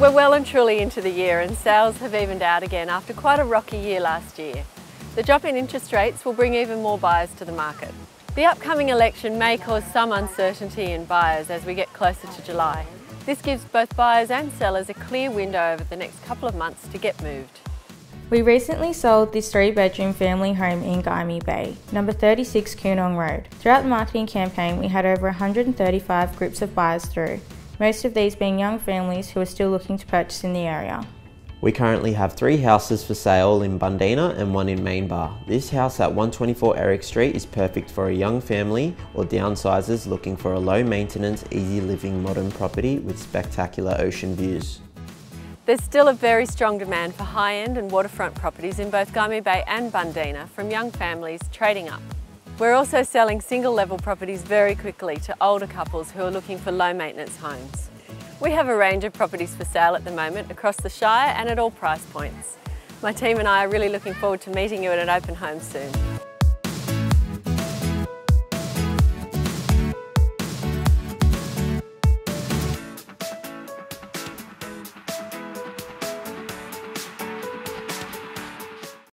We're well and truly into the year and sales have evened out again after quite a rocky year last year. The drop in interest rates will bring even more buyers to the market. The upcoming election may cause some uncertainty in buyers as we get closer to July. This gives both buyers and sellers a clear window over the next couple of months to get moved. We recently sold this three bedroom family home in Gymea Bay, number 36 Koonong Road. Throughout the marketing campaign, we had over 135 groups of buyers through, most of these being young families who are still looking to purchase in the area. We currently have three houses for sale in Bundeena and one in Maianbar. This house at 124 Eric Street is perfect for a young family or downsizers looking for a low maintenance, easy living modern property with spectacular ocean views. There's still a very strong demand for high-end and waterfront properties in both Gymea Bay and Bundeena from young families trading up. We're also selling single-level properties very quickly to older couples who are looking for low-maintenance homes. We have a range of properties for sale at the moment across the Shire and at all price points. My team and I are really looking forward to meeting you at an open home soon.